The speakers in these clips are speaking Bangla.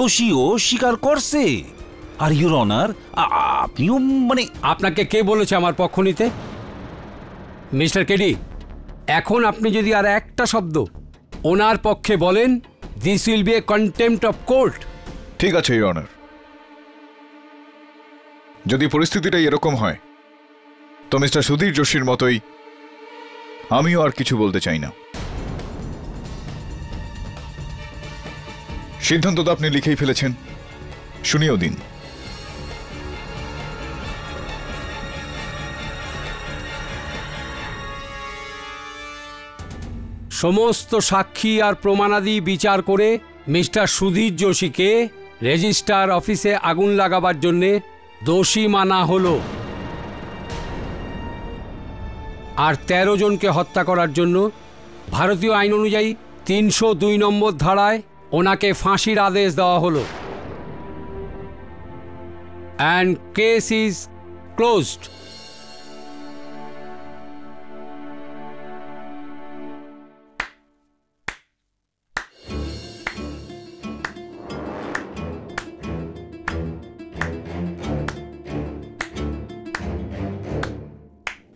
দোষীও স্বীকার করছে। আর ইউর অনার আপনিও মানে আপনাকে কে বলেছে আমার পক্ষ নিতে? মিস্টার কেডি এখন আপনি যদি আর একটা শব্দ ওনার পক্ষে বলেন this will be a contempt of court ঠিক আছে ইউর অনার। যদি পরিস্থিতিটা এরকম হয় তো মিস্টার সুধীর যোশীর মতোই আমিও আর কিছু বলতে চাই না। সিদ্ধান্ত তো আপনি লিখেই ফেলেছেন। শুনিও দিন। সমস্ত সাক্ষী আর প্রমাণাদি বিচার করে মিস্টার সুধীর যোশীকে রেজিস্ট্রার অফিসে আগুন লাগাবার জন্যে দোষী মানা হলো। আর তেরো জনকে হত্যা করার জন্য ভারতীয় আইন অনুযায়ী তিনশো দুই নম্বর ধারায় ওনাকে ফাঁসির আদেশ দেওয়া হলো। And case is closed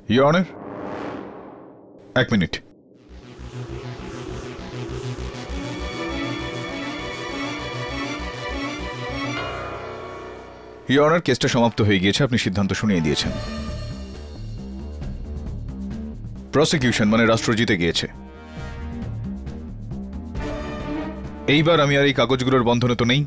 your honour এক মিনিট। অনার কেসটা সমাপ্ত হয়ে গিয়েছে, আপনি সিদ্ধান্ত শুনিয়ে দিয়েছেন। প্রসিকিউশন মানে রাষ্ট্র জিতে গিয়েছে। এইবার আমি আর এই কাগজগুলোর বন্ধনে তো নেই।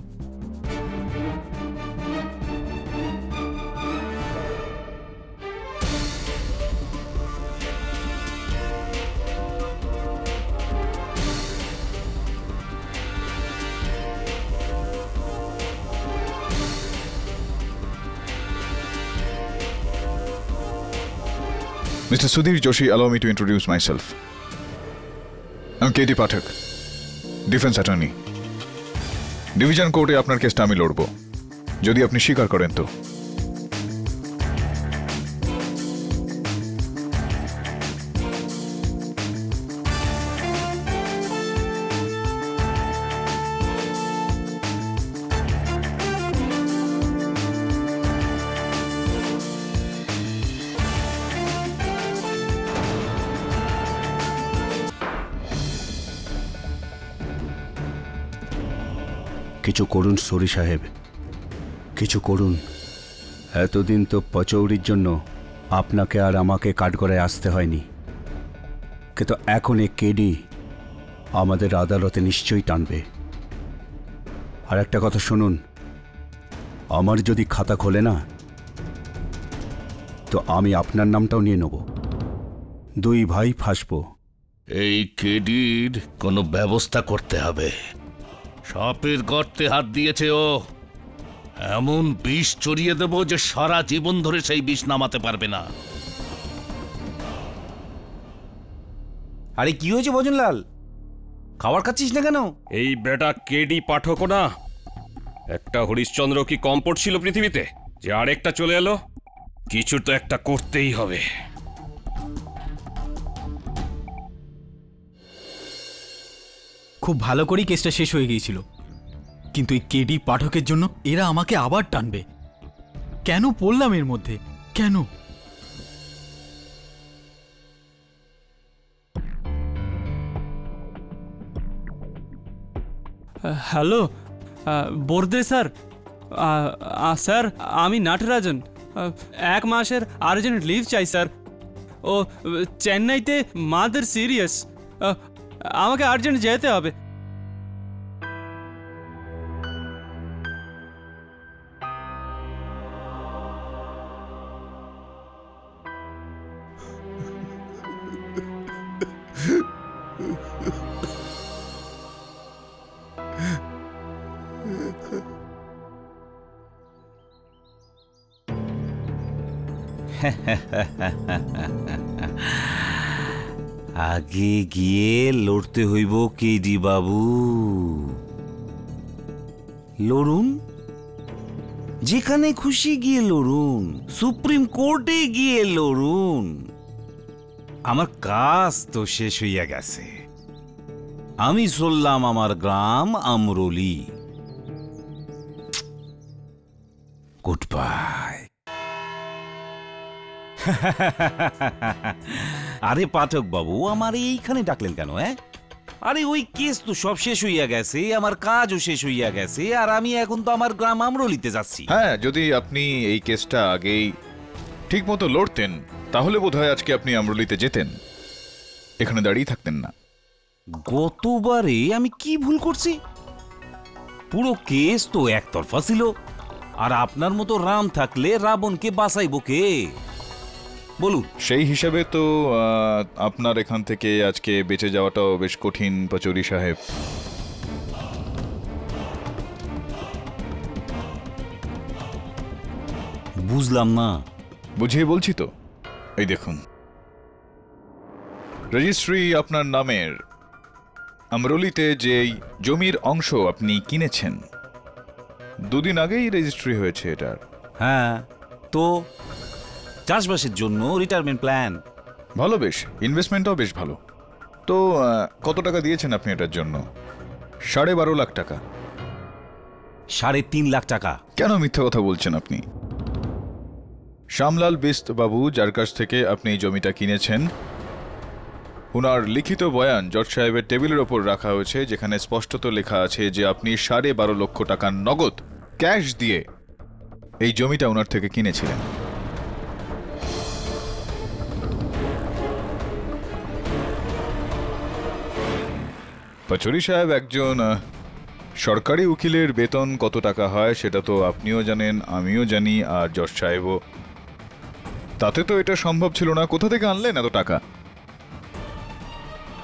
Mr. Sudhir Joshi, allow me to introduce myself. I'm Katie Pathak defence attorney division কোর্টে আপনার কেসটা আমি লড়ব যদি আপনি স্বীকার করেন তো কিছু করুন, সরি সাহেব। কিছু করুন। এতদিন তো পচৌরির জন্য আপনাকে আর আমাকে কাঠগড়ায় আসতে হয়নি। কিন্তু এখন এ কেডি আমাদের আদালতে নিশ্চয়ই টানবে। আর একটা কথা শুনুন, আমার যদি খাতা খোলে না, তো আমি আপনার নামটাও নিয়ে নেব। দুই ভাই ফাঁসবো। এই কেডির কোনো ব্যবস্থা করতে হবে। সাপের গর্তে হাত দিয়েছে ও। এমন বিষ চড়িয়ে দেব যে সারা জীবন ধরে সেই বিষ নামাতে পারবে না। আরে কি হয়েছে ভজনলাল? খাবার খাচ্ছিস না কেন? এই বেটা কেডি পাঠক না। একটা হরিশ্চন্দ্র কি কম পড়ছিল পৃথিবীতে? যে আরেকটা চলে এলো? কিছু তো একটা করতেই হবে। খুব ভালো করেই কেসটা শেষ হয়ে গিয়েছিল। কিন্তু এই কেডি পাঠকের জন্য এরা আমাকে আবার টানবে। কেন পড়লাম এর মধ্যে? কেন? Hello, Varde sir. স্যার, আমি নাটরাজন। এক মাসের আর্জেন্ট লিভ চাই, স্যার। ও, চেন্নাইতে মাদার সিরিয়াস। আমাকে আর্জেন্ট যেতে হবে আগে গিয়ে লড়তে হইব কেডি বাবু? লড়ুন। যেখানে খুশি গিয়ে লড়ুন, সুপ্রিম কোর্টে গিয়ে লড়ুন। আমার কাজ তো শেষ হইয়া গেছে। আমি চললাম আমার গ্রাম আমরলি। গুড বাই আরে পাঠক বাবু আমার এইখানে ডাকলেন কেন হ্যাঁ? আরে ওই কেস তো সব শেষ হইয়া গেছে আমার কাজও শেষ হইয়া গেছে আর আমি এখন তো আমার গ্রাম আমরলিতে যাচ্ছি। হ্যাঁ যদি আপনি এই কেসটা আগেই ঠিক মতো লড়তেন তাহলে বোধহয় আজকে আপনি আমরলিতে যেতেন। এখানে দাঁড়িয়ে থাকতেন না। গতবারে আমি কি ভুল করছি? পুরো কেস তো একতরফা ছিল আর আপনার মতো রাম থাকলে রাবণকে বাঁচাইব কে? বলুন। সেই হিসাবে তো আহ, আপনার এখান থেকে আজকে বেঁচে যাওয়াটাও বেশ কঠিন পচৌরি সাহেব। বুঝলাম না। বুঝিয়ে বলছি তো। এই দেখুন। রেজিস্ট্রি আপনার নামের আমরলিতে যেই জমির অংশ আপনি কিনেছেন দুদিন আগেই রেজিস্ট্রি হয়েছে এটার। হ্যাঁ তো চাষবাসের জন্য রিটায়ারমেন্ট প্ল্যান ভালো বেশ ইনভেস্টমেন্টটাও বেশ ভালো। তো কত টাকা দিয়েছেন আপনি এটার জন্য? সাড়ে বারো লাখ টাকা। সাড়ে তিন লাখ টাকা। কেন মিথ্যা কথা বলছেন আপনি? শ্যামলাল বিস্ত বাবু যার কাছ থেকে আপনি এই জমিটা কিনেছেন ওনার লিখিত বয়ান জজ সাহেবের টেবিলের ওপর রাখা হয়েছে যেখানে স্পষ্টত লেখা আছে যে আপনি সাড়ে বারো লক্ষ টাকার নগদ ক্যাশ দিয়ে এই জমিটা ওনার থেকে কিনেছিলেন। পাচুরি সাহেব একজন সরকারি উকিলের বেতন কত টাকা হয় সেটা তো আপনিও জানেন আমিও জানি আর জজ সাহেবও। তাতে তো এটা সম্ভব ছিল না কোথা থেকে আনলেন এত টাকা?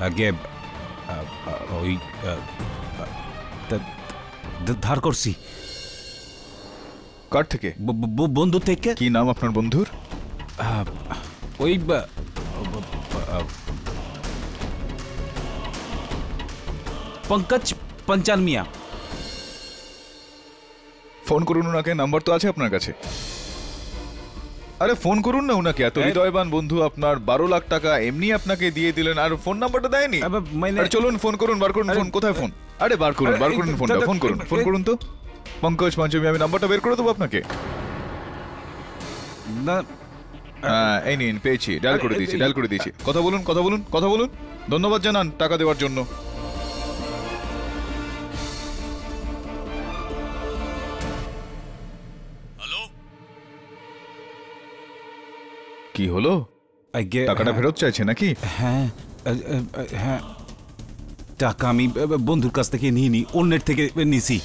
আগে ওই ধার করছি। কার থেকে? বন্ধু থেকে। কি নাম আপনার বন্ধুর? ওই পঙ্কজ পঞ্চান মিয়া ফোন করুন ওনাকে নাম্বার তো আছে আপনার কাছে। আরে ফোন করুন না ওনাকে এত হ্যাঁ। হৃদয়বান বন্ধু আপনার বারো লাখ টাকা এমনি আপনাকে দিয়ে দিলেন আর ফোন নাম্বারটা দেয়নি? মানে- আরে চলুন ফোন করুন বার করুন ফোন কোথায় ফোন? আরে বার করুন বার করুন ফোনটা ফোন করুন ফোন করুন তো। পঙ্কজ পঞ্চমী আমি নাম্বারটা বের করে দেবো আপনাকে? না। হ্যাঁ, এই নিন পেয়েছি ডায়াল করে দিয়েছি ডায়াল করে দিয়েছি। কথা বলুন কথা বলুন কথা বলুন। ধন্যবাদ জানান টাকা দেওয়ার জন্য। কি হলো? আগে টাকাটা ফেরত চাইছে নাকি? হ্যাঁ আহ, আহ, হ্যাঁ। টাকা আমি আহ, বন্ধুর কাছ থেকে নিয়ে নি অন্যের থেকে নিছি।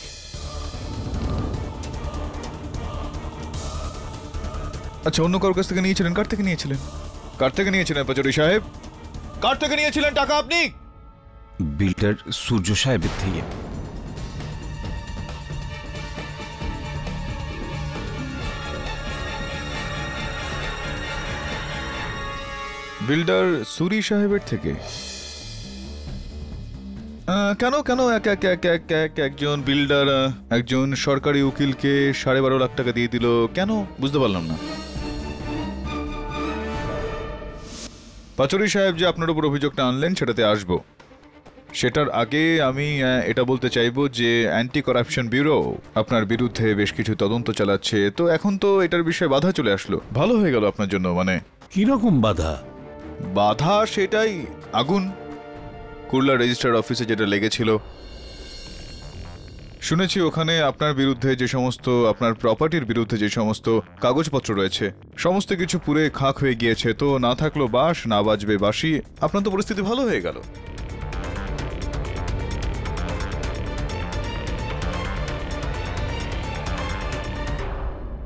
আচ্ছা অন্য কারোর কাছ থেকে নিয়েছিলেন? কার থেকে নিয়েছিলেন? কার থেকে নিয়েছিলেন পাচুরি সাহেব? কার থেকে নিয়েছিলেন টাকা আপনি? বিল্ডার সূর্য সাহেবের থেকে। বিল্ডার সুরি সাহেবের থেকে? কেন কেন এক এক এক এক এক, একজন বিল্ডার একজন সরকারি উকিলকে সাড়ে বারো লাখ টাকা দিয়ে দিল কেন? বুঝতে পারলাম না। পাচুরি সাহেব যে আপনার উপর অভিযোগটা আনলেন, সেটাতে আসব। সেটার আগে আমি এটা বলতে চাইব যে অ্যান্টি করাপশন ব্যুরো আপনার বিরুদ্ধে বেশ কিছু তদন্ত চালাচ্ছে। তো এখন তো এটার বিষয়ে বাধা চলে আসলো। ভালো হয়ে গেল আপনার জন্য মানে। কীরকম বাধা? বাধা সেটাই। আগুন। কুর্লা রেজিস্টার অফিসে যেটা লেগেছিল। শুনেছি ওখানে আপনার বিরুদ্ধে যে সমস্ত, আপনার প্রপার্টির বিরুদ্ধে যে সমস্ত কাগজপত্র রয়েছে, সমস্ত কিছু পুরে খাক হয়ে গিয়েছে, তো না থাকল বাস না বাজবে বাসি আপনার তো পরিস্থিতি ভালো হয়ে গেল।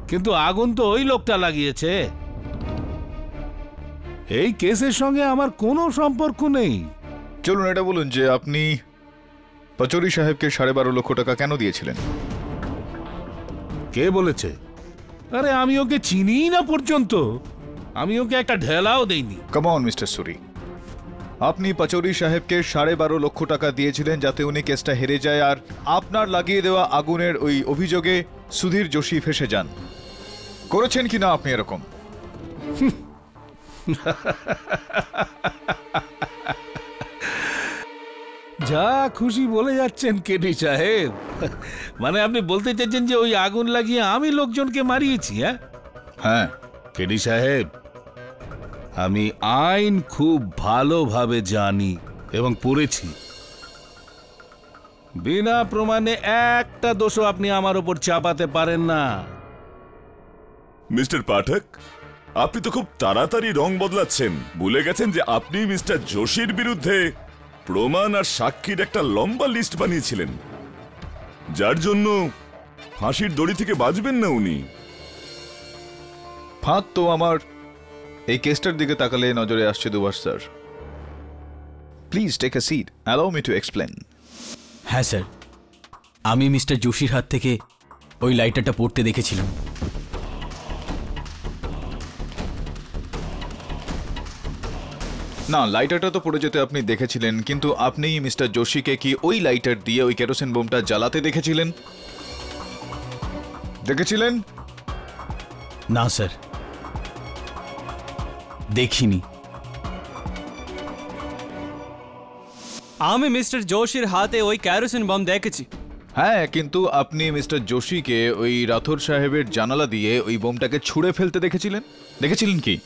কিন্তু আগুন তো ওই লোকটা লাগিয়েছে। এই কেসের সঙ্গে আমার কোনো সম্পর্ক নেই। চলুন এটা বলুন যে আপনি পচৌরি সাহেবকে সাড়ে বারো লক্ষ টাকা কেন দিয়েছিলেন? কে বলেছে? আরে আমি ওকে চিনি না পর্যন্ত। আমি ওকে একটা ঢেলাও দেইনি। কমন মিস্টার সুরি আপনি পাচৌরি সাহেবকে সাড়ে বারো লক্ষ টাকা দিয়েছিলেন যাতে উনি কেসটা হেরে যায় আর আপনার লাগিয়ে দেওয়া আগুনের ওই অভিযোগে সুধীর যোশী ফেসে যান। করেছেন কি না আপনি এরকম? যা খুশি বলে যাচ্ছেন কেডি সাহেব। মানে আপনি বলতে চাইছেন যে ওই আগুন লাগিয়ে আমি লোকজনকে মারিয়েছি হ্যাঁ? হ্যাঁ কেডি সাহেব। আমি আইন খুব ভালোভাবে জানি এবং পড়েছি। বিনা প্রমাণে একটা দোষও আপনি আমার ওপর চাপাতে পারেন না। মিস্টার পাঠক আপনি তো খুব তাড়াতাড়ি রং বদলাচ্ছেন। ভুলে গেছেন যে আপনি মিস্টার যোশীর বিরুদ্ধে প্রমাণ আর সাক্ষীর একটা লম্বা লিস্ট বানিয়েছিলেন। যার জন্য ফাঁসির দড়ি থেকে বাঁচবেন না উনি। ফাঁদ তো আমার। এই কেসটার দিকে তাকালে নজরে আসছে দুবার sir. Please take a seat allow me to explain হ্যাঁ স্যার। আমি মিস্টার যোশীর হাত থেকে ওই লাইটারটা পড়তে দেখেছিলাম। না লাইটারটা তো পড়ে যেতে আপনি দেখেছিলেন কিন্তু আপনি মিস্টার যোশীকে কি ওই লাইটার দিয়ে ওই কেরোসিন বোমটা জ্বালাতে দেখেছিলেন? দেখেছিলেন? না স্যার। দেখিনি। আমি মিস্টার জোশির হাতে ওই ক্যারোসিন বম দেখেছি। হ্যাঁ কিন্তু আপনি মিস্টার যোশীকে ওই রাথোর সাহেবের জানালা দিয়ে ওই বোমটাকে ছুঁড়ে ফেলতে দেখেছিলেন? দেখেছিলেন কি?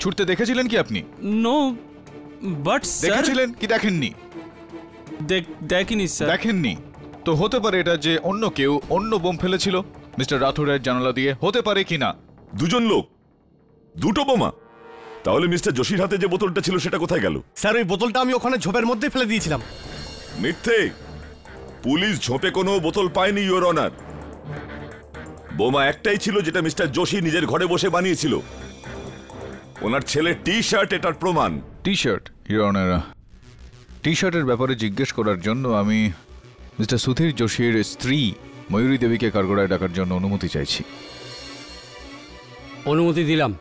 ছুটতে দেখেছিলেন কি আপনি? নো বাট স্যার দেখেছিলেন কি দেখেননি? দেখিনি স্যার দেখেননি? তো হতে পারে এটা যে অন্য কেউ অন্য বোম ফেলেছিল? মিস্টার রাথোরের জানালা দিয়ে হতে পারে কি না? দুজন লোক। দুটো বোমা। তাহলে মিস্টার যোশীর হাতে যে বোতলটা ছিল সেটা কোথায় গেল? স্যার ওই বোতলটা আমি ওখানে ঝোপের মধ্যে ফেলে দিয়েছিলাম। মিথ্যে! পুলিশ ঝোপে কোনো বোতল পায়নি ইওর অনার। বোমা একটাই ছিল যেটা মিস্টার যোশী নিজের ঘরে বসে বানিয়েছিল। ওনার ছেলের টি শার্ট এটার প্রমাণ। টি শার্ট ইউর টি শার্টের ব্যাপারে জিজ্ঞেস করার জন্য আমি মিস্টার সুধীর যোশীর স্ত্রী ময়ূরী দেবীকে কারগড়ায় ডাকার জন্য অনুমতি চাইছি। অনুমতি দিলাম।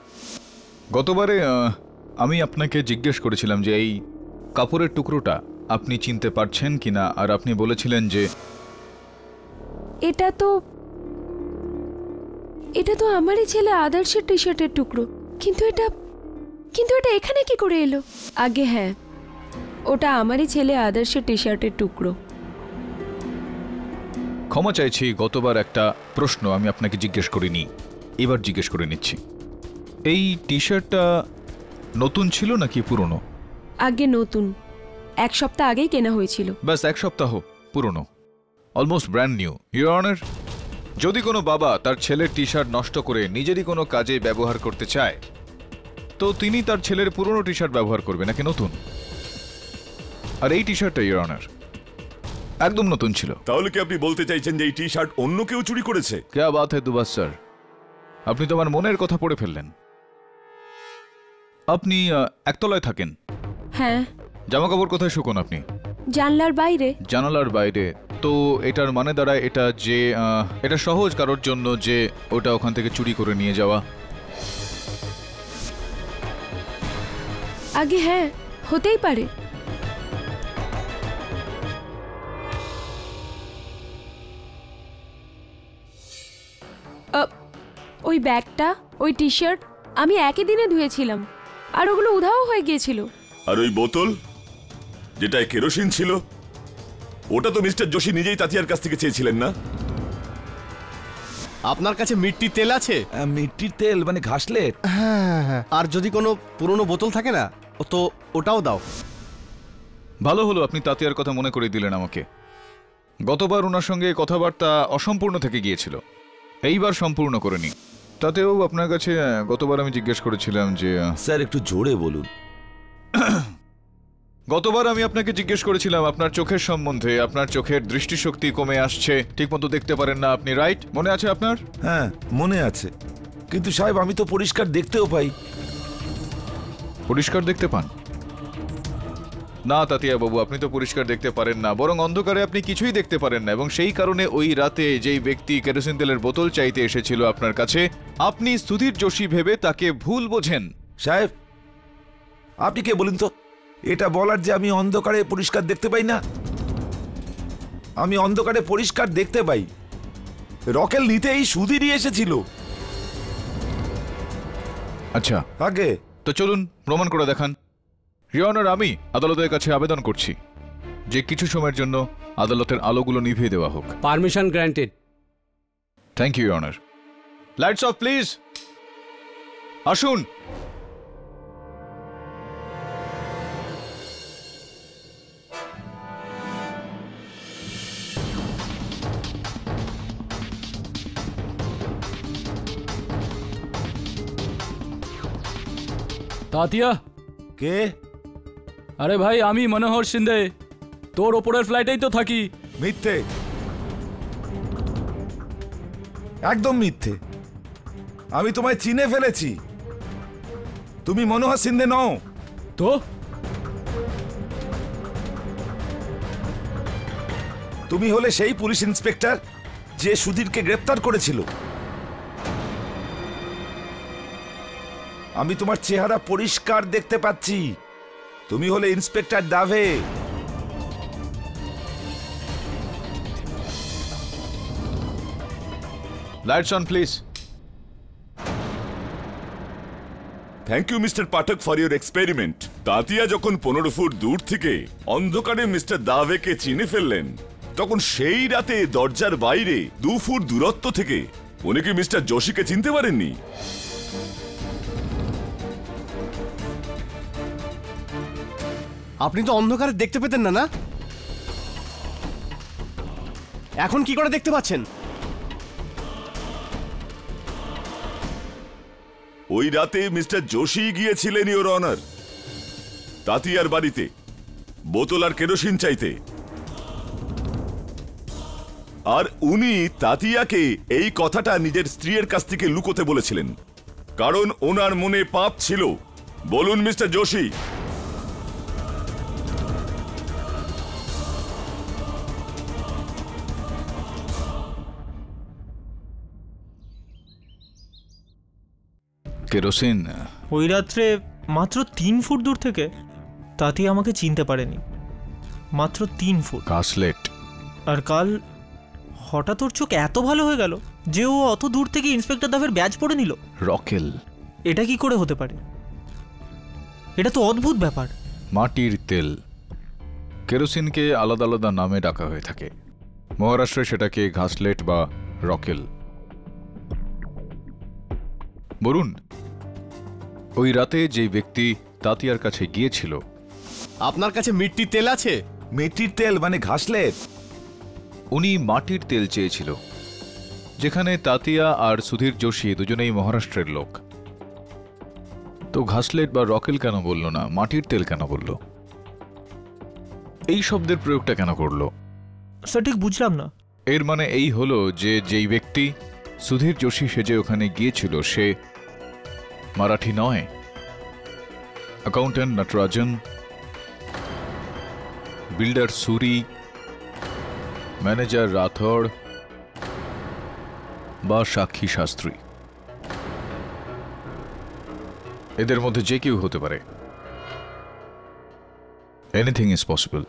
গতবারে আমি আপনাকে জিজ্ঞেস করেছিলাম যে এই কাপড়ের টুকরোটা আপনি চিনতে পারছেন কিনা আর আপনি বলেছিলেন যে এটা তো এটা তো আমারই ছেলে আদর্শের টি শার্টের টুকরো কিন্তু এটা কিন্তু এটা এখানে কি করে এলো? আগে হ্যাঁ ওটা আমারই ছেলে আদর্শের টি শার্টের টুকরো। ক্ষমা চাইছি গতবার একটা প্রশ্ন আমি আপনাকে জিজ্ঞেস করিনি। এবার জিজ্ঞেস করে নিচ্ছি। এই টি শার্টটা নতুন ছিল নাকি পুরনো? আগে নতুন। এক সপ্তাহ আগেই কেনা হয়েছিল। ব্যাস এক সপ্তাহ পুরনো। Almost brand new your honour যদি কোনো বাবা তার ছেলের টি শার্ট নষ্ট করে নিজেরই কোনো কাজে ব্যবহার করতে চায় তো তিনি তার ছেলের পুরনো টি শার্ট ব্যবহার করবে নাকি নতুন? আর এই টি শার্টটা ইউর অনার একদম নতুন ছিল। তাহলে কি আপনি বলতে চাইছেন যে এই টি শার্ট অন্য কেউ চুরি করেছে? কেয়া বাত হে দুবাস স্যার? আপনি তো আমার মনের কথা পড়ে ফেললেন। আপনি আহ, একতলায় থাকেন। হ্যাঁ। জামা কাপড় কোথায় শুকোন আপনি? জানলার বাইরে। জানালার বাইরে। তো এটার মানে দাঁড়ায় এটা যে আহ, এটা সহজ কারোর জন্য যে ওটা ওখান থেকে চুরি করে নিয়ে যাওয়া। আগে হ্যাঁ হতেই পারে ওই ব্যাগটা ওই টি শার্ট আমি একই দিনে ধুয়েছিলাম আর ওগুলো উধাও হয়ে গিয়েছিল। আর ওই বোতল যেটায় কেরোসিন ছিল ওটা তো মিস্টার যোশী নিজেই তাতিয়ার কাছ থেকে চেয়েছিলেন না? আপনার কাছে মিট্টির তেল আছে? মিট্টির তেল মানে ঘাসলেট? হ্যাঁ হ্যাঁ। আর যদি কোনো পুরনো বোতল থাকে না? তো ওটাও দাও। ভালো হলো আপনি তাতিয়ার কথা মনে করে দিলেন আমাকে। গতবার ওনার সঙ্গে কথাবার্তা অসম্পূর্ণ থেকে গিয়েছিল। এইবার সম্পূর্ণ করে করেনি তাতেও আপনার কাছে গতবার আমি জিজ্ঞেস করেছিলাম যে স্যার একটু জোরে বলুন। গতবার আমি আপনাকে জিজ্ঞেস করেছিলাম আপনার চোখের সম্বন্ধে আপনার চোখের দৃষ্টিশক্তি কমে আসছে ঠিকমতো দেখতে পারেন না আপনি রাইট? মনে আছে আপনার? হ্যাঁ মনে আছে। কিন্তু সাহেব আমি তো পরিষ্কার দেখতেও পাই। পরিষ্কার দেখতে পান? না তাতিয়া বাবু আপনি তো পরিষ্কার দেখতে পারেন না বরং অন্ধকারে আপনি কিছুই দেখতে পারেন না এবং সেই কারণে ওই রাতে যেই ব্যক্তি কেরোসিন তেলের বোতল চাইতে এসেছিল আপনার কাছে আপনি সুধীর যোশী ভেবে তাকে ভুল বোঝেন। সাহেব আপনি কে বলুন তো? এটা বলার যে আমি অন্ধকারে পরিষ্কার দেখতে পাই না? আমি অন্ধকারে পরিষ্কার দেখতে পাই। রকেল নিতেই সুদিরই এসেছিল। আচ্ছা। আগে তো চলুন প্রমাণ করে দেখান। রিয়নার আমি আদালতের কাছে আবেদন করছি যে কিছু সময়ের জন্য আদালতের আলোগুলো নিভিয়ে দেওয়া হোক। Permission granted thank you honour lights off please আসুন। তাতিয়া? কে? আরে ভাই আমি মনোহর সিন্ধে তোর ওপরের ফ্লাইটেই তো থাকি। মিথ্যে। একদম মিথ্যে। আমি তোমায় চিনে ফেলেছি। তুমি মনোহর সিন্ধে নও। তো? তুমি হলে সেই পুলিশ ইন্সপেক্টর যে সুধীরকে গ্রেপ্তার করেছিল। আমি তোমার চেহারা পরিষ্কার দেখতে পাচ্ছি। তুমি হলে inspector Dave. Lights on please thank you mister Pathak for your experiment Tatiya যখন পনেরো ফুট দূর থেকে অন্ধকারে মিস্টার দাভেকে চিনে ফেললেন তখন সেই রাতে দরজার বাইরে দু ফুট দূরত্ব থেকে উনি কি মিস্টার যোশীকে চিনতে পারেননি? আপনি তো অন্ধকারে দেখতে পেতেন না না এখন কি করে দেখতে পাচ্ছেন? ওই রাতে মিস্টার যোশী গিয়েছিলেন, ইওর অনার। তাতিয়ার বাড়িতে। বোতল আর কেরোসিন চাইতে। আর উনি তাতিয়াকে এই কথাটা নিজের স্ত্রীর কাছ থেকে লুকোতে বলেছিলেন। কারণ ওনার মনে পাপ ছিল। বলুন, মিস্টার যোশী। কেরোসিন। ওই রাত্রে মাত্র তিন ফুট দূর থেকে? তাতি আমাকে চিনতে পারেনি। মাত্র তিন ফুট। কাসলেট। আর কাল হঠাৎ ওর চোখ এত ভালো হয়ে গেল যে ও অত দূর থেকে ইন্সপেক্টর দাফের ব্যাজ পড়ে নিল। রকেল। এটা কি করে হতে পারে? এটা তো অদ্ভুত ব্যাপার। মাটির তেল। কেরোসিনকে আলাদা আলাদা নামে ডাকা হয়ে থাকে। মহারাষ্ট্রে সেটাকে ঘাসলেট বা রকেল। বলুন। ওই রাতে যে ব্যক্তি তাতিয়ার কাছে গিয়েছিল। আপনার কাছে মিট্টির তেল আছে? মেটির তেল মানে ঘাসলেট। উনি মাটির তেল চেয়েছিল যেখানে তাতিয়া আর সুধীর যোশী দুজনেই মহারাষ্ট্রের লোক। তো ঘাসলেট বা রকেল কেন বলল না? মাটির তেল কেন বলল? এই শব্দের প্রয়োগটা কেন করল? সঠিক বুঝলাম না। এর মানে এই হলো যে যেই ব্যক্তি সুধীর যোশী সেজে ওখানে গিয়েছিল সে মারাঠি নয়। Accountant Natarajan builder Suri manager Rathod বা সাক্ষী শাস্ত্রী এদের মধ্যে যে কেউ হতে পারে। এনিথিং ইজ পসিবল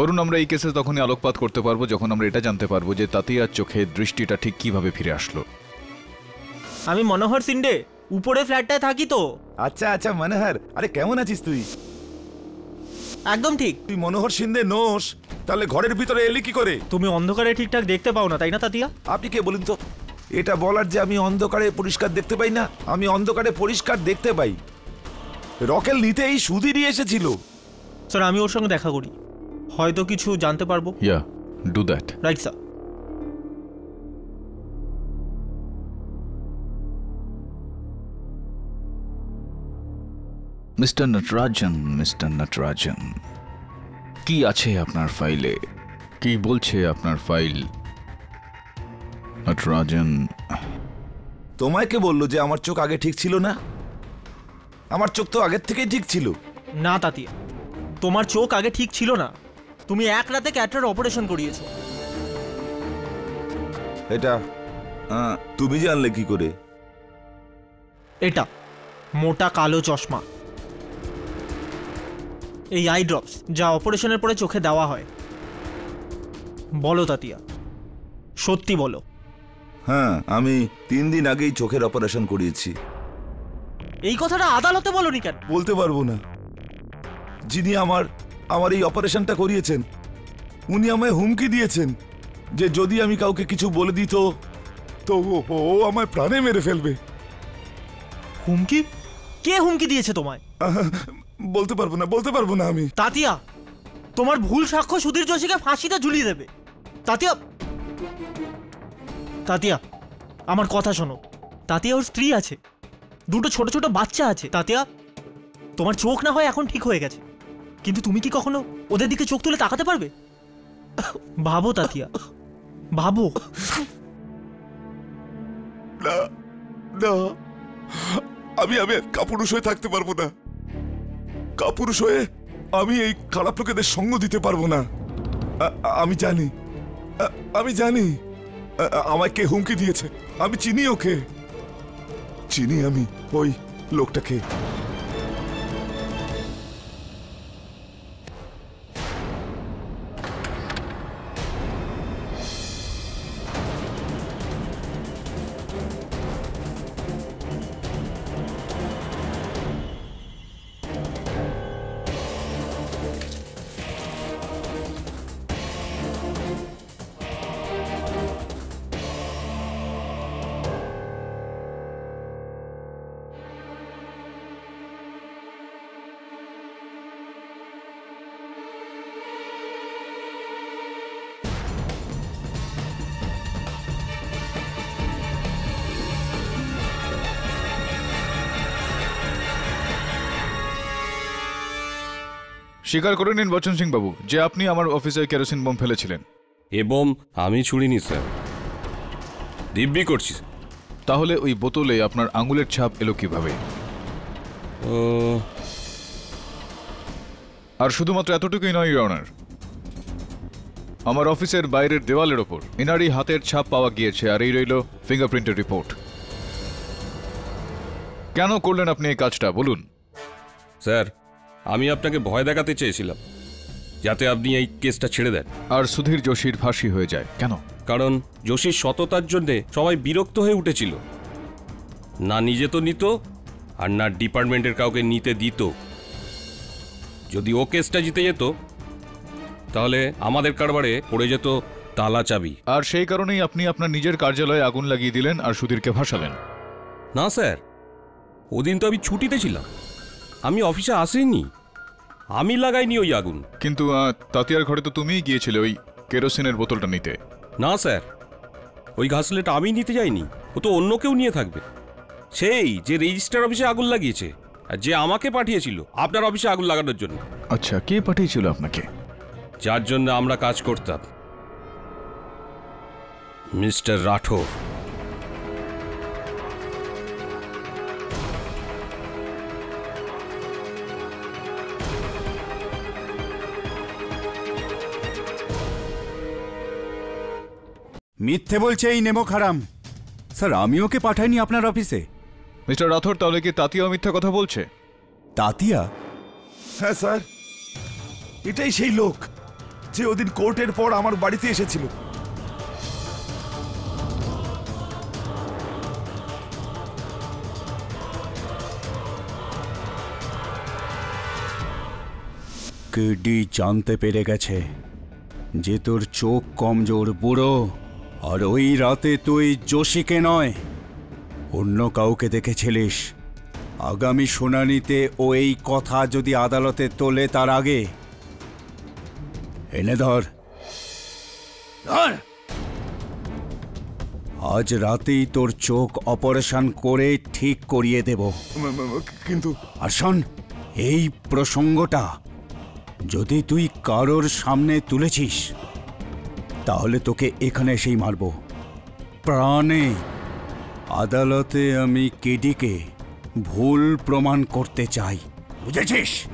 বরুণ আমরা এই কেসে তখনই আলোকপাত করতে পারব যখন আমরা এটা জানতে পারব যে তাতিয়ার চোখে দৃষ্টিটা ঠিক কীভাবে ফিরে আসলো। আমি মনোহর সিন্ডে উপরে ফ্ল্যাটটায় থাকি তো। আচ্ছা আচ্ছা মনোহর আরে কেমন আছিস তুই? একদম ঠিক। তুই মনোহর সিন্ধে নোস তাহলে ঘরের ভিতরে এলি কি করে? তুমি অন্ধকারে ঠিকঠাক দেখতে পাও না তাই না তাতিয়া? আপনি কে বলুন তো? এটা বলার যে আমি অন্ধকারে পরিষ্কার দেখতে পাই না আমি অন্ধকারে পরিষ্কার দেখতে পাই। রকেল নিতেই সুধীরই এসেছিল। স্যার আমি ওর সঙ্গে দেখা করি। হয়তো কিছু জানতে পারব। Yeah do that right sir mister Natarajan mister Natarajan কি আছে আপনার ফাইলে কি বলছে আপনার ফাইল নটরাজন তোমায় কে বলল যে আমার চোখ আগে ঠিক ছিল না? আমার চোখ তো আগের থেকেই ঠিক ছিল। না তাতিয়া তোমার চোখ আগে ঠিক ছিল না। তুমি এক রাতে ক্যাটার অপারেশন করিয়েছো। এটা তুমি জানলে কি করে? এটা মোটা কালো চশমা। এই আই ড্রপস যা অপারেশনের পরে চোখে দেওয়া হয়। বলো তাতিয়া। সত্যি বলো। হ্যাঁ আমি তিন দিন আগেই চোখের অপারেশন করিয়েছি। এই কথাটা আদালতে বলনি কেন? বলতে পারব না। যিনি আমার আমার এই অপারেশনটা করিয়েছেন। উনি আমায় হুমকি দিয়েছেন যে যদি আমি কাউকে কিছু বলে দিত তো ও- আমায় প্রাণে মেরে ফেলবে। হুমকি? কে হুমকি দিয়েছে তোমায়? বলতে পারব না বলতে পারব না আমি। তাতিয়া তোমার ভুল সাক্ষ্য সুধীর যোশীকে ফাঁসিতে ঝুলিয়ে দেবে। তাতিয়া তাতিয়া আমার কথা শোনো। তাতিয়া ওর স্ত্রী আছে। দুটো ছোট ছোট বাচ্চা আছে। তাতিয়া তোমার চোখ না হয় এখন ঠিক হয়ে গেছে। কিন্তু তুমি কি কখনো ওদের দিকে চোখ তুলে তাকাতে পারবে? ভাবো, তাতিয়া। ভাবো। না না। আমি আমি কাপুরুষ হয়ে থাকতে পারব না। কাপুরুষ হয়ে আমি এই খারাপ লোকেদের সঙ্গ দিতে পারব না। আমি জানি। আমি জানি। আ- আমায় কে হুমকি দিয়েছে। আমি চিনি ওকে। চিনি আমি ওই লোকটাকে। স্বীকার করে নিন বচন সিং বাবু যে আপনি আমার অফিসে কেরোসিন বোম ফেলেছিলেন। এ বোম আমি ছুড়িনি স্যার। দিব্যি করছি তাহলে ওই বোতলে আপনার আঙুলের ছাপ এলো কীভাবে? আর শুধুমাত্র এতটুকুই নয় অনার আমার অফিসের বাইরের দেওয়ালের ওপর এনারই হাতের ছাপ পাওয়া গিয়েছে আর এই রইল ফিঙ্গারপ্রিন্টের রিপোর্ট কেন করলেন আপনি এই কাজটা বলুন। স্যার আমি আপনাকে ভয় দেখাতে চেয়েছিলাম যাতে আপনি এই কেসটা ছেড়ে দেন। আর সুধীর যোশীর ফাঁসি হয়ে যায়। কেন? কারণ যোশীর সততার জন্যে সবাই বিরক্ত হয়ে উঠেছিল। না নিজে তো নিত আর না ডিপার্টমেন্টের কাউকে নিতে দিত। যদি ও কেসটা জিতে যেত তাহলে আমাদের কারবারে পড়ে যেত তালা চাবি। আর সেই কারণেই আপনি আপনার নিজের কার্যালয়ে আগুন লাগিয়ে দিলেন আর সুধীরকে ভাসালেন। না স্যার। ওদিন তো আমি ছুটিতে ছিলাম। আমি অফিসে আসিনি। আমি লাগাইনি ওই আগুন। কিন্তু আহ, তাতিয়ার ঘরে তো তুমিই গিয়েছিলে ওই কেরোসিনের বোতলটা নিতে। না স্যার। ওই ঘাসলেটা আমি নিতে যাইনি। ও তো অন্য কেউ নিয়ে থাকবে। সেই যে রেজিস্টার অফিসে আগুন লাগিয়েছে আর যে আমাকে পাঠিয়েছিল আপনার অফিসে আগুন লাগানোর জন্য। আচ্ছা কে পাঠিয়েছিল আপনাকে? যার জন্য আমরা কাজ করতাম। মিস্টার রাঠোর। মিথ্যে বলছে এই নেমো খারাম স্যার আমি ওকে পাঠাইনি আপনার অফিসে। মিস্টার রাথোর তাহলে কি তাতিয়াও মিথ্যা কথা বলছে? তাতিয়া? হ্যাঁ স্যার। এটাই সেই লোক যে ওদিন কোর্টের পর আমার বাড়িতে এসেছিল। কেডি জানতে পেরে গেছে যে তোর চোখ কমজোর বুড়ো। আর ওই রাতে তুই যোশীকে নয় অন্য কাউকে দেখেছিলিস। আগামী শুনানিতে ও এই কথা যদি আদালতে তোলে তার আগে। এনে ধর। ধর! আজ রাতেই তোর চোখ অপারেশন করে ঠিক করিয়ে দেব। কিন্তু আর শোন এই প্রসঙ্গটা যদি তুই কারোর সামনে তুলেছিস তাহলে তোকে এখানে এসেই মারব। প্রাণে, আদালতে আমি কেডিকে ভুল প্রমাণ করতে চাই। বুঝেছিস?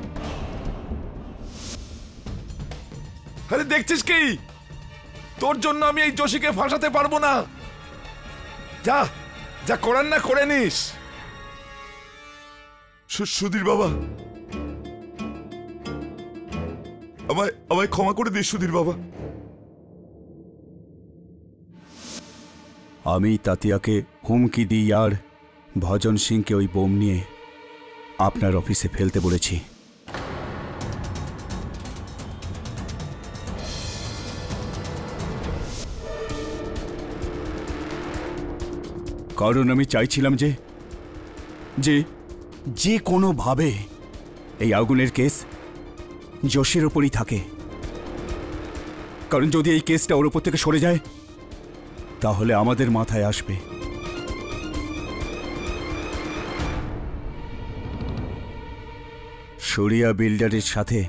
আরে দেখছিস কি? তোর জন্য আমি এই যোশীকে ফাঁসাতে পারব না। যা যা করার না করে নিস। সুধীর বাবা। আমায় আমায় ক্ষমা করে দিস সুধীর বাবা। আমি তাতিয়াকে হুমকি দিই আর ভজন সিংকে ওই বোম নিয়ে আপনার অফিসে ফেলতে বলেছি। কারণ আমি চাইছিলাম যে যে যে কোনোভাবে এই আগুনের কেস যশের ওপরই থাকে। কারণ যদি এই কেসটা ওর ওপর থেকে সরে যায় তাহলে আমাদের মাথায় আসবে। সরিয়া বিল্ডারের সাথে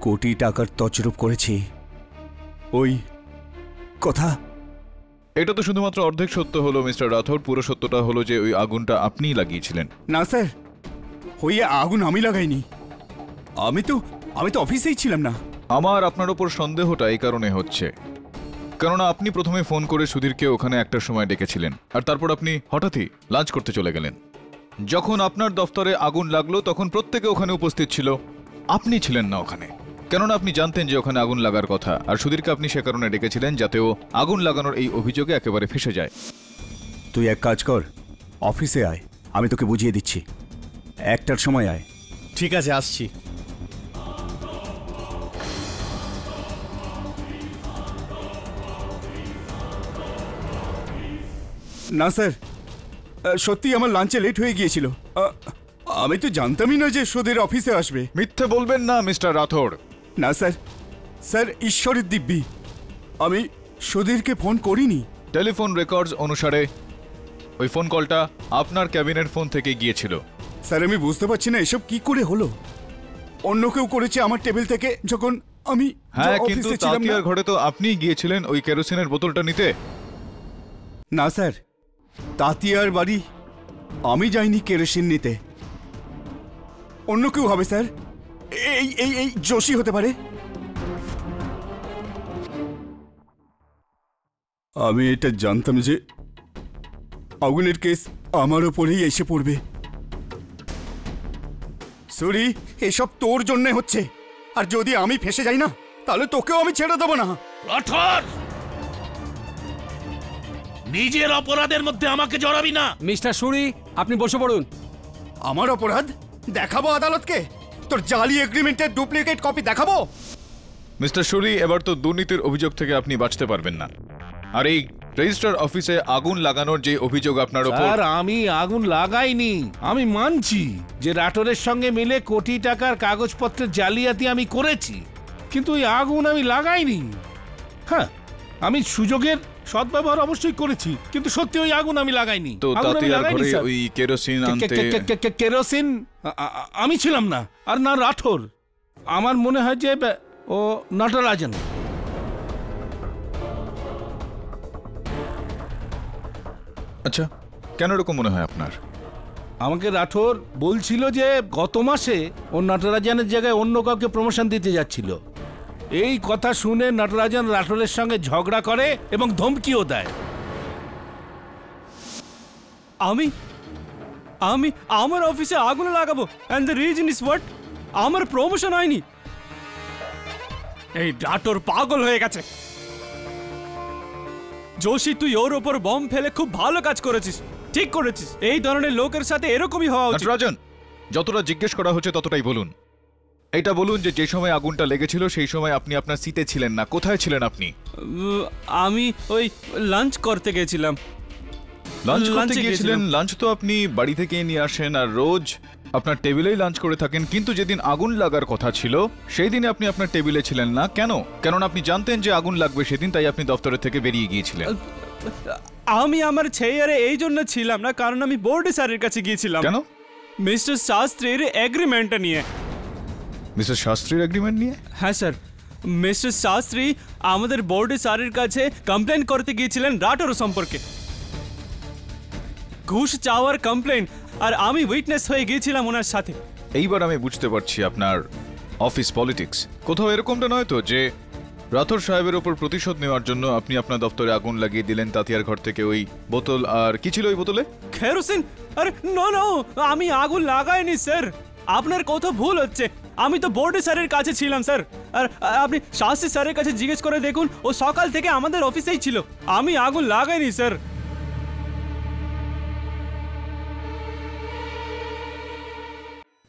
কোটি টাকার তছরূপ করেছি। ওই কথা? এটা তো শুধুমাত্র অর্ধেক সত্য হলো মিস্টার রাথোর। পুরো সত্যটা হলো যে ওই আগুনটা আপনিই লাগিয়েছিলেন। না স্যার। হইয়া আগুন আমি লাগাইনি। আমি তো আমি তো অফিসেই ছিলাম না। আমার আপনার ওপর সন্দেহটা এই কারণে হচ্ছে। কেননা আপনি প্রথমে ফোন করে সুধীরকে ওখানে একটার সময় ডেকেছিলেন আর তারপর আপনি হঠাৎই লাঞ্চ করতে চলে গেলেন। যখন আপনার দফতরে আগুন লাগল তখন প্রত্যেকে ওখানে উপস্থিত ছিল। আপনি ছিলেন না ওখানে। কেননা আপনি জানতেন যে ওখানে আগুন লাগার কথা আর সুধীরকে আপনি সে কারণে ডেকেছিলেন যাতে ও আগুন লাগানোর এই অভিযোগে একেবারে ফেসে যায়। তুই এক কাজ কর অফিসে আয় আমি তোকে বুঝিয়ে দিচ্ছি। একটার সময় আয়। ঠিক আছে আসছি। না স্যার। সত্যি আমার লাঞ্চে লেট হয়ে গিয়েছিল। আমি তো জানতামই না যে সুধীর অফিসে আসবে। মিথ্যে বলবেন না মিস্টার রাথোর। না স্যার। স্যার ঈশ্বরের দিব্যি। আমি সুধীরকে ফোন করিনি। টেলিফোন রেকর্ডস অনুসারে ওই ফোন কলটা আপনার ক্যাবিনের ফোন থেকে গিয়েছিল। স্যার আমি বুঝতে পারছি না এসব কি করে হলো। অন্য কেউ করেছে আমার টেবিল থেকে যখন আমি হ্যাঁ কিন্তু তাতিয়ার ঘরে তো আপনিই গিয়েছিলেন ওই কেরোসিনের বোতলটা নিতে। না স্যার। তাতিয়ার বাড়ি? আমি যাইনি কেরোসিন নিতে অন্য কেউ হবে, স্যার? এই এই এই যোশী হতে পারে? আমি এটা জানতাম যে আগুনের কেস আমার ওপরেই এসে পড়বে। সরি, এসব তোর জন্য হচ্ছে। আর যদি আমি ফেসে যাই না, তাহলে তোকেও আমি ছেড়ে দেবো না। নিজের অপরাধের মধ্যে আমাকে জড়াবি না। মিস্টার সুরি আপনি বসে পড়ুন। আমার অপরাধ? দেখাবো আদালতকে? তোর জালি এগ্রিমেন্টের ডুপ্লিকেট কপি দেখাবো? মিস্টার সুরি এবার তো দুর্নীতির অভিযোগ থেকে আপনি বাঁচতে পারবেন না। আর এই রেজিস্ট্রার অফিসে আগুন লাগানোর যে অভিযোগ আপনার ওপর স্যার আমি আগুন লাগাইনি। আমি মানছি যে রাটোরের সঙ্গে মিলে কোটি টাকার কাগজপত্রের জালিয়াতি আমি করেছি। কিন্তু ওই আগুন আমি লাগাইনি। হ্যাঁ আমি সুযোগের সদ্ব্যবহার অবশ্যই করেছি কিন্তু সত্যি ওই আগুন আমি লাগাইনি। তো আগুন আমি তাতিয়ার লাগাইনি, ঘরে স্যার। ওই কেরোসিন কে- আনতে কে- কে- কে- কে- কেরোসিন? আ- আ- আমি ছিলাম না আর না রাঠোর। আমার মনে হয় যে বে- ও নটরাজন। আচ্ছা কেন এরকম মনে হয় আপনার? আমাকে রাঠোর বলছিল যে গত মাসে ও নটরাজনের জায়গায় অন্য কাউকে প্রমোশন দিতে যাচ্ছিল। এই কথা শুনে নটরাজন রাঠোরের সঙ্গে ঝগড়া করে এবং ধমকিও দেয়। আমি? আমি? আমার অফিসে আগুন লাগাবো। And the reason is what আমার প্রমোশন হয়নি। এই ডাটোর পাগল হয়ে গেছে। যোশী তুই ওর ওপর বম ফেলে খুব ভালো কাজ করেছিস। ঠিক করেছিস। এই ধরনের লোকের সাথে এরকমই হওয়া উচিত। নটরাজন যতটা জিজ্ঞেস করা হচ্ছে ততটাই বলুন। এটা বলুন যে যে সময় আগুনটা লেগেছিল সেই সময় আপনি আপনার সিটে ছিলেন না। কোথায় ছিলেন আপনি? আমি ওই লাঞ্চ করতে গেছিলাম। লাঞ্চ করতে গিয়েছিলেন? লাঞ্চ তো আপনি বাড়ি থেকে নিয়ে আসেন আর রোজ আপনার টেবিলেই লাঞ্চ করে থাকেন। কিন্তু যেদিন আগুন লাগার কথা ছিল সেই দিনে আপনি আপনার টেবিলে ছিলেন না। কেন? কেননা আপনি জানতেন যে আগুন লাগবে সেদিন তাই আপনি দপ্তরের থেকে বেরিয়ে গিয়েছিলেন। আমি আমার চেয়ারে এই জন্য ছিলাম না কারণ আমি বোর্ডে স্যারের কাছে গিয়েছিলাম। কেন? মিস্টার শাস্ত্রীর এগ্রিমেন্টটা নিয়ে। মিস্টার শাস্ত্রীর এগ্রিমেন্ট নিয়ে? হ্যাঁ স্যার। মিস্টার শাস্ত্রী আমাদের বোর্ডে স্যারের কাছে কমপ্লেন করতে গিয়েছিলেন রাটোর সম্পর্কে। ঘুষ চাওয়ার কমপ্লেন আর আমি উইটনেস হয়ে গিয়েছিলাম ওনার সাথে। এইবার আমি বুঝতে পারছি আপনার অফিস পলিটিক্স কোথাও এরকমটা নয় তো যে রাথোর সাহেবের ওপর প্রতিশোধ নেওয়ার জন্য আপনি আপনার দপ্তরে আগুন লাগিয়ে দিলেন তাতিয়ার ঘর থেকে ওই বোতল আর কি ছিল ওই বোতলে? কেরোসিন? আরে নো নো আমি আগুন লাগাইনি স্যার। আপনার কথা ভুল হচ্ছে? আমি তো বোর্ডে স্যারের কাছে ছিলাম স্যার। আর আপনি শাস্ত্রী স্যারের কাছে জিজ্ঞেস করে দেখুন ও সকাল থেকে আমাদের অফিসেই ছিল। আমি আগুন লাগাইনি স্যার।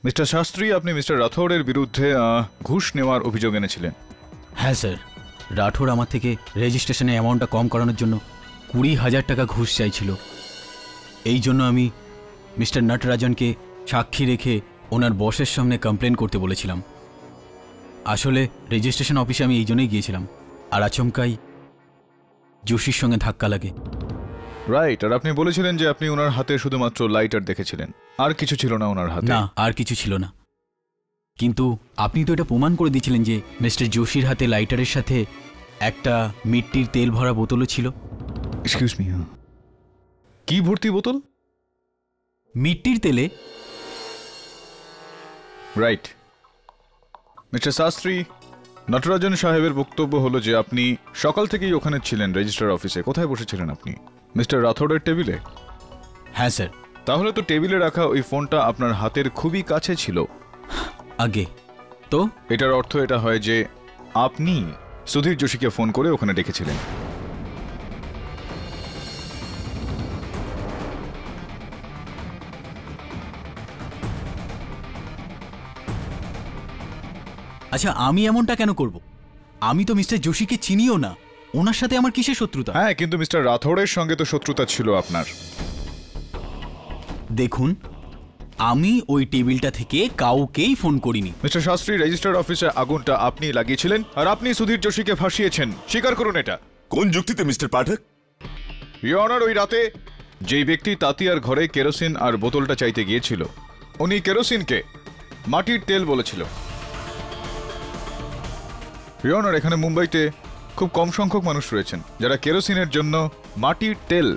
মিস্টার শাস্ত্রী আপনি মিস্টার রাথোরের বিরুদ্ধে আহ, ঘুষ নেওয়ার অভিযোগ এনেছিলেন। হ্যাঁ স্যার। রাঠোর আমার থেকে রেজিস্ট্রেশনে অ্যামাউন্টটা কম করানোর জন্য কুড়ি হাজার টাকা ঘুষ চাইছিল। এই জন্য আমি মিস্টার নটরাজনকে সাক্ষী রেখে ওনার বসের সামনে কমপ্লেন করতে বলেছিলাম। আসলে রেজিস্ট্রেশন অফিসে আমি এই জন্যই গিয়েছিলাম আর আচমকাই যোশীর সঙ্গে ধাক্কা লাগে। রাইট আর আপনি বলেছিলেন যে আপনি ওনার হাতে শুধুমাত্র লাইটার দেখেছিলেন। আর কিছু ছিল না ওনার হাতে। না আর কিছু ছিল না। কিন্তু আপনি তো এটা প্রমাণ করে দিয়েছিলেন যে মিস্টার যোশীর হাতে লাইটারের সাথে একটা মিট্টির তেল ভরা বোতলও ছিল। এক্সকিউজ মি কি ভর্তি বোতল? মিট্টির তেলে রাইট মিস্টার শাস্ত্রী নটরাজন সাহেবের বক্তব্য হলো যে আপনি সকাল থেকেই ওখানে ছিলেন রেজিস্টার অফিসে কোথায় বসেছিলেন আপনি মিস্টার রাথোডের টেবিলে হ্যাঁ স্যার তাহলে তো টেবিলে রাখা ওই ফোনটা আপনার হাতের খুবই কাছে ছিল আগে তো এটার অর্থ এটা হয় যে আপনি সুধীর যোশীকে ফোন করে ওখানে ডেকেছিলেন আচ্ছা আমি এমনটা কেন করব? আমি তো মিস্টার যোশীকে চিনিও না। ওনার সাথে আমার কিসের শত্রুতা? হ্যাঁ কিন্তু মিস্টার রাথোড়ের সঙ্গে তো শত্রুতা ছিল আপনার। দেখুন আমি ওই টেবিলটা থেকে কাউকেই ফোন করিনি। মিস্টার শাস্ত্রী রেজিস্টার অফিসে আগুনটা আপনি লাগিয়েছিলেন আর আপনি সুধীর যোশীকে ফাঁসিয়েছেন। স্বীকার করুন এটা। কোন যুক্তিতে মিস্টার পাঠক? ইয়নার ওই রাতে যেই ব্যক্তি তাতিয়ার ঘরে কেরোসিন আর বোতলটা চাইতে গিয়েছিল উনি কেরোসিনকে মাটির তেল বলেছিল। ইয়নার এখানে মুম্বাইতে খুব কম সংখ্যক মানুষ রয়েছেন যারা কেরোসিনের জন্য মাটির তেল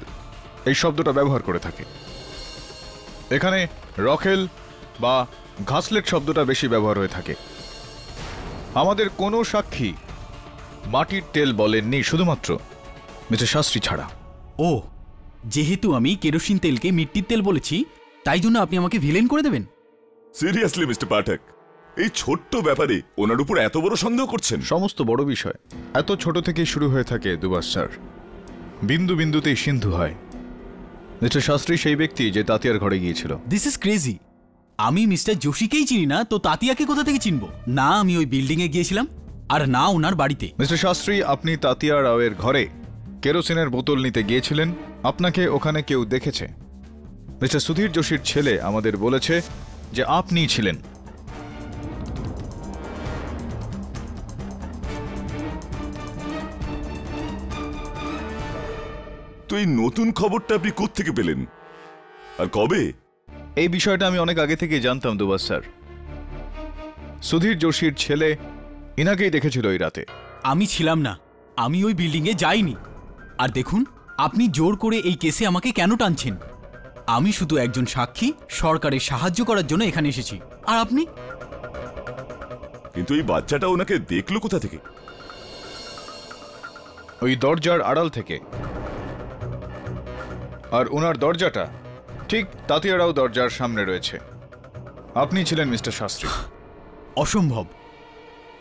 এই শব্দটা ব্যবহার করে থাকে। এখানে রকেল বা ঘাসলেট শব্দটা বেশি ব্যবহার হয়ে থাকে। আমাদের কোনো সাক্ষী মাটির তেল বলেননি শুধুমাত্র মিস্টার শাস্ত্রী ছাড়া। ও যেহেতু আমি কেরোসিন তেলকে মিট্টির তেল বলেছি তাই জন্য আপনি আমাকে ভিলেন করে দেবেন? Seriously mister Pathak. এই ছোট্ট ব্যাপারে ওনার উপর এত বড় সন্দেহ করছেন? সমস্ত বড় বিষয়। এত ছোট থেকেই শুরু হয়ে থাকে দুবার স্যার। বিন্দু বিন্দুতেই সিন্ধু হয়। মিস্টার শাস্ত্রী সেই ব্যক্তি যে তাতিয়ার ঘরে গিয়েছিল। দিস ইজ ক্রেজি আমি মিস্টার যোশীকেই চিনি না তো তাতিয়াকে কোথা থেকে চিনবো? না আমি ওই বিল্ডিংয়ে গিয়েছিলাম আর না ওনার বাড়িতে। মিস্টার শাস্ত্রী আপনি তাতিয়া রাওয়ের ঘরে কেরোসিনের বোতল নিতে গিয়েছিলেন। আপনাকে ওখানে কেউ দেখেছে। মিস্টার সুধীর যোশীর ছেলে আমাদের বলেছে যে আপনিই ছিলেন। তো এই নতুন খবরটা আপনি কোত্থেকে পেলেন? আর কবে? এই বিষয়টা আমি অনেক আগে থেকে জানতাম দুবার স্যার। সুধীর যোশীর ছেলে ইনাকেই দেখেছিল ওই রাতে। আমি ছিলাম না। আমি ওই বিল্ডিংয়ে যাইনি। আর দেখুন আপনি জোর করে এই কেসে আমাকে কেন টানছেন? আমি শুধু একজন সাক্ষী সরকারের সাহায্য করার জন্য এখানে এসেছি। আর আপনি? কিন্তু এই বাচ্চাটা ওনাকে দেখল কোথা থেকে? ওই দরজার আড়াল থেকে। আর ওনার দরজাটা ঠিক তাতিয়ারাও দরজার সামনে রয়েছে। আপনি ছিলেন মিস্টার শাস্ত্রী। অসম্ভব।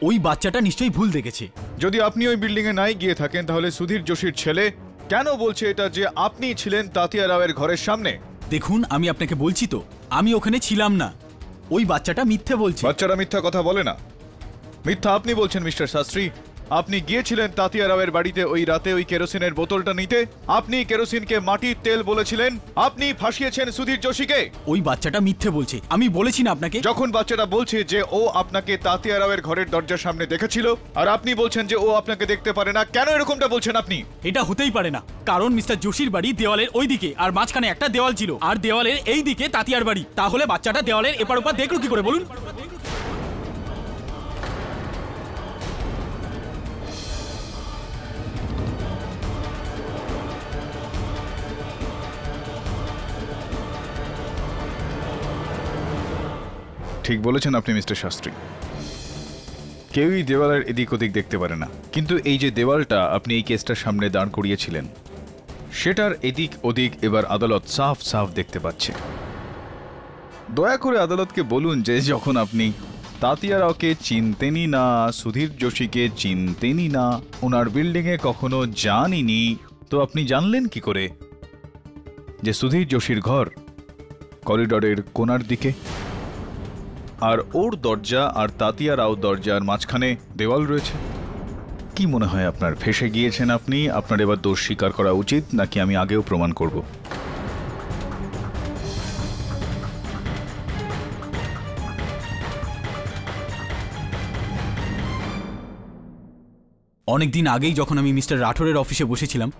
ওই বাচ্চাটা নিশ্চয়ই ভুল দেখেছে। যদি আপনি ওই বিল্ডিংয়ে নাই গিয়ে থাকেন তাহলে সুধীর যোশীর ছেলে কেন বলছে এটা যে আপনি ছিলেন তাতিয়া রাওয়ের ঘরের সামনে? দেখুন আমি আপনাকে বলছি তো আমি ওখানে ছিলাম না। ওই বাচ্চাটা মিথ্যে বলছে। বাচ্চারা মিথ্যা কথা বলে না। মিথ্যা আপনি বলছেন মিস্টার শাস্ত্রী। আপনি গিয়েছিলেন তাতিয়া রাওয়ের বাড়িতে ওই রাতে ওই কেরোসিনের বোতলটা নিতে? আপনি কেরোসিনকে মাটির তেল বলেছিলেন? আপনি ফাঁসিয়েছেন সুধীর যোশীকে? ওই বাচ্চাটা মিথ্যে বলছে। আমি বলেছি না আপনাকে। যখন বাচ্চাটা বলছে যে ও আপনাকে তাতিয়া রাওয়ের ঘরের দরজার সামনে দেখেছিল আর আপনি বলছেন যে ও আপনাকে দেখতে পারে না কেন এরকমটা বলছেন আপনি? এটা হতেই পারে না। কারণ মিস্টার যোশীর বাড়ি দেওয়ালের ওই দিকে আর মাঝখানে একটা দেওয়াল ছিল। আর দেওয়ালের এই দিকে তাতিয়ার বাড়ি। তাহলে বাচ্চাটা দেওয়ালের এপার ওপার দেখল কি করে বলুন? ঠিক বলেছেন আপনি, মিস্টার শাস্ত্রী। কেউই দেওয়ালের এদিক ওদিক দেখতে পারে না। কিন্তু এই যে দেওয়ালটা আপনি এই কেসটার সামনে দাঁড় করিয়েছিলেন, সেটার এদিক ওদিক এবার আদালত সাফ সাফ দেখতে পাচ্ছে। দয়া করে আদালতকে বলুন যে যখন আপনি তাতিয়া রাওকে চিনতেনই না, সুধীর যোশীকে চিনতেনই না, ওনার বিল্ডিংয়ে কখনো জানিনি তো আপনি জানলেন কি করে যে সুধীর যোশীর ঘর করিডরের কোনার দিকে? আর ওর দরজা আর তাতিয়া রাও দরজার মাঝখানে দেওয়াল রয়েছে। কি মনে হয় আপনার, ফেসে গিয়েছেন আপনি? আপনার এবার দোষ স্বীকার করা উচিত, নাকি আমি আগেও প্রমাণ করব? অনেক দিন আগেই যখন আমি মিস্টার রাঠোরের অফিসে বসেছিলাম,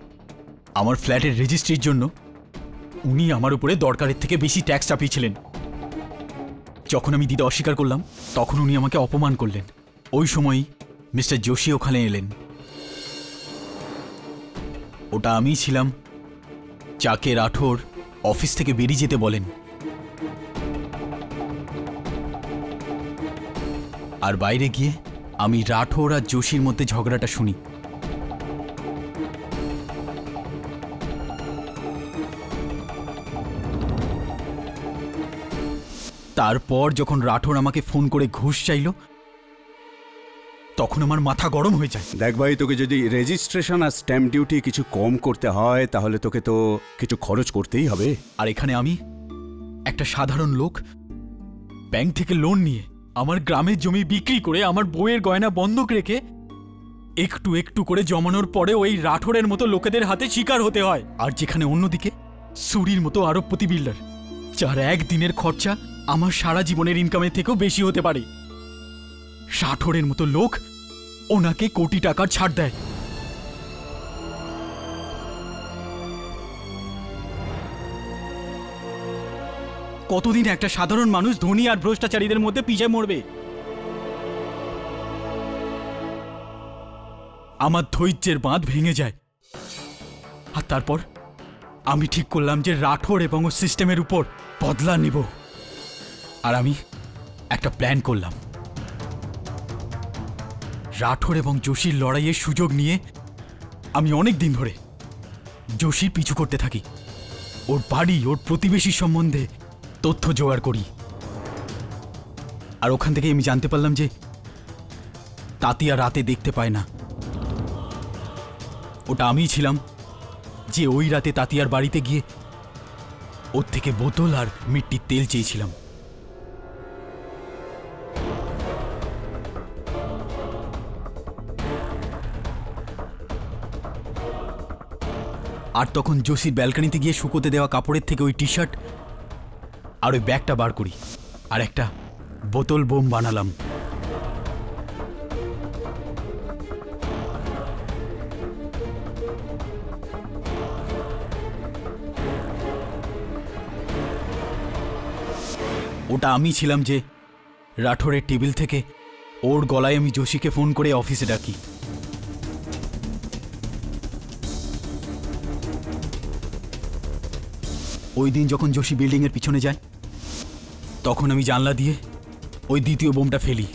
আমার ফ্ল্যাটের রেজিস্ট্রির জন্য, উনি আমার উপরে দরকারের থেকে বেশি ট্যাক্স চাপিয়েছিলেন। যখন আমি দিতে অস্বীকার করলাম, তখন উনি আমাকে অপমান করলেন। ওই সময়ই মিস্টার যোশী ওখানে এলেন। ওটা আমিই ছিলাম, যাকে রাঠোর অফিস থেকে বেরিয়ে যেতে বলেন। আর বাইরে গিয়ে আমি রাঠোর আর যোশীর মধ্যে ঝগড়াটা শুনি। তারপর যখন রাঠোর আমাকে ফোন করে ঘুষ চাইল তখন আমার মাথা গরম হয়ে যায়। দেখ ভাই তোকে যদি রেজিস্ট্রেশন আর স্ট্যাম্প ডিউটি কিছু কম করতে হয় তাহলে তোকে তো কিছু খরচ করতেই হবে। আর এখানে আমি একটা সাধারণ লোক ব্যাংক থেকে লোন নিয়ে আমার গ্রামের জমি বিক্রি করে আমার বইয়ের গয়না বন্ধক রেখে একটু একটু করে জমানোর পরে ওই রাঠোরের মতো লোকেদের হাতে শিকার হতে হয়। আর যেখানে অন্যদিকে সুরির মতো আরবপতি বিল্ডার যার একদিনের খরচা আমার সারা জীবনের ইনকামের থেকেও বেশি হতে পারে। ষাঠরের মতো লোক ওনাকে কোটি টাকার ছাড় দেয়। কতদিন একটা সাধারণ মানুষ ধনী আর ভ্রষ্টাচারীদের মধ্যে পিছিয়ে মরবে? আমার ধৈর্যের বাঁধ ভেঙে যায়। আর তারপর আমি ঠিক করলাম যে রাঠোর এবং সিস্টেমের উপর বদলা নেব। আর আমি একটা প্ল্যান করলাম। রাঠোর এবং যোশীর লড়াইয়ের সুযোগ নিয়ে আমি অনেক দিন ধরে যোশীর পিছু করতে থাকি। ওর বাড়ি, ওর প্রতিবেশী সম্বন্ধে তথ্য জোগাড় করি। আর ওখান থেকে আমি জানতে পারলাম যে তাতিয়া রাতে দেখতে পায় না। ওটা আমিই ছিলাম যে ওই রাতে তাতিয়ার বাড়িতে গিয়ে ওর থেকে বোতল আর মিট্টির তেল চেয়েছিলাম। আর তখন জোশীর ব্যালকানিতে গিয়ে শুকোতে দেওয়া কাপড়ের থেকে ওই টি শার্ট আর ওই ব্যাগটা বার করি। আর একটা বোতল বোম বানালাম। ওটা আমি ছিলাম যে রাঠোরের টেবিল থেকে ওর গলায় আমি যোশীকে ফোন করে অফিসে ডাকি। ওই দিন যখন যোশী বিল্ডিংয়ের পিছনে যায়, তখন আমি জানলা দিয়ে ওই দ্বিতীয় বোমটা ফেলি।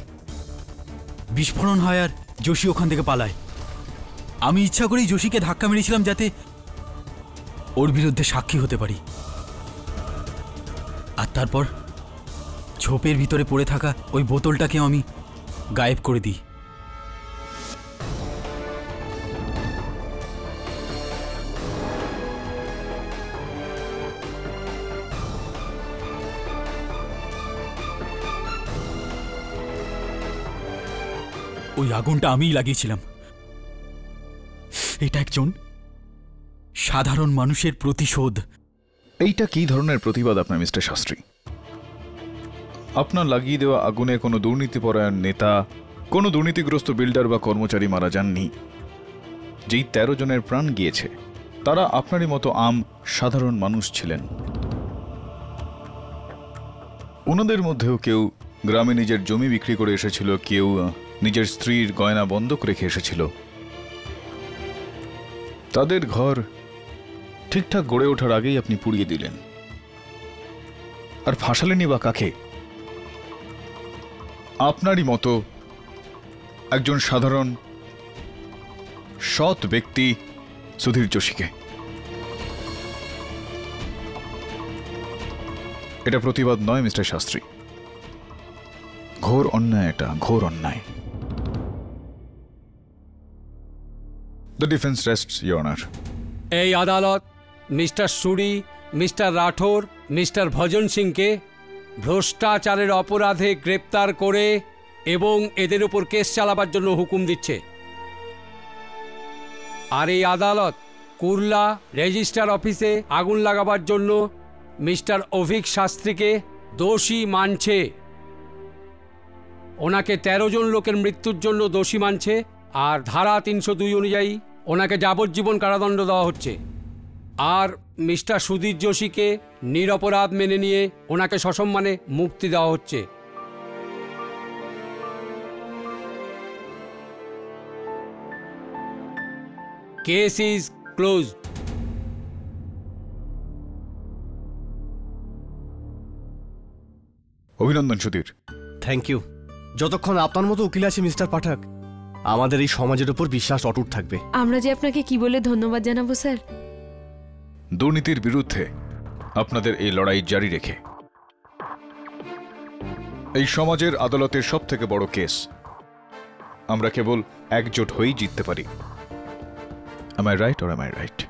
বিস্ফোরণ হয় আর যোশী ওখান থেকে পালায়। আমি ইচ্ছা করেই যোশীকে ধাক্কা মেরেছিলাম যাতে ওর বিরুদ্ধে সাক্ষী হতে পারি। আর তারপর ঝোপের ভিতরে পড়ে থাকা ওই বোতলটাকেও আমি গায়েব করে দিই। ওই আগুনটা আমিই লাগিয়েছিলাম। এটা একজন সাধারণ মানুষের প্রতিশোধ। এইটা কি ধরনের প্রতিবাদ আপনার, মিস্টার শাস্ত্রী? আপনার লাগিয়ে দেওয়া আগুনে কোনো দুর্নীতিপরায়ণ নেতা, কোনো দুর্নীতিগ্রস্ত বিল্ডার বা কর্মচারী মারা যাননি। যেই তেরো জনের প্রাণ গিয়েছে, তারা আপনারই মতো আম, সাধারণ মানুষ ছিলেন। ওনাদের মধ্যেও কেউ গ্রামে নিজের জমি বিক্রি করে এসেছিল, কেউ নিজের স্ত্রীর গয়না বন্ধক রেখে এসেছিল। তাদের ঘর ঠিকঠাক গড়ে ওঠার আগেই আপনি পুড়িয়ে দিলেন। আর ফাঁসালেনি বা কাকে? আপনারই মতো একজন সাধারণ, সৎ ব্যক্তি সুধীর যোশীকে। এটা প্রতিবাদ নয়, মিস্টার শাস্ত্রী। ঘোর অন্যায় এটা, ঘোর অন্যায়। দ্য ডিফেন্স রেস্ট ইয়নার এই আদালত mister Suri, mister Rathore, mister Bhajan সিংকে ভ্রষ্টাচারের অপরাধে গ্রেপ্তার করে এবং এদের উপর কেস চালাবার জন্য হুকুম দিচ্ছে। আর এই আদালত কুরলা রেজিস্ট্রার অফিসে আগুন লাগাবার জন্য মিস্টার অভিক শাস্ত্রীকে দোষী মানছে। ওনাকে তেরো জন লোকের মৃত্যুর জন্য দোষী মানছে, আর ধারা তিনশো দুই অনুযায়ী ওনাকে যাবজ্জীবন কারাদণ্ড দেওয়া হচ্ছে। আর মিস্টার সুধীর যোশীকে নিরপরাধ মেনে নিয়ে ওনাকে সসম্মানে মুক্তি দেওয়া হচ্ছে। কেস ইজ ক্লোজ অভিনন্দন সুধীর। Thank you. যতক্ষণ আপনার মতো উকিল আছে মিস্টার পাঠক আমাদের এই সমাজের উপর বিশ্বাস অটুট থাকবে। আমরা যে আপনাকে কি বলে ধন্যবাদ জানাব স্যার? দুর্নীতির বিরুদ্ধে আপনাদের এই লড়াই জারি রেখে। এই সমাজের আদালতের সব থেকে বড় কেস আমরা কেবল একজোট হয়েই জিততে পারি। আমার রাইট ওর আমার i রাইট